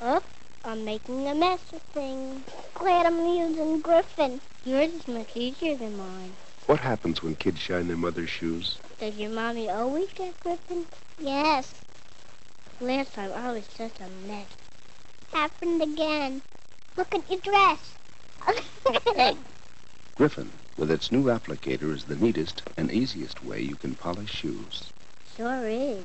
Oh, I'm making a mess of things. Glad I'm using Griffin. Yours is much easier than mine. What happens when kids shine their mother's shoes? Does your mommy always get Griffin? Yes. Last time I was just a mess. Happened again. Look at your dress. Griffin, with its new applicator, is the neatest and easiest way you can polish shoes. sure is.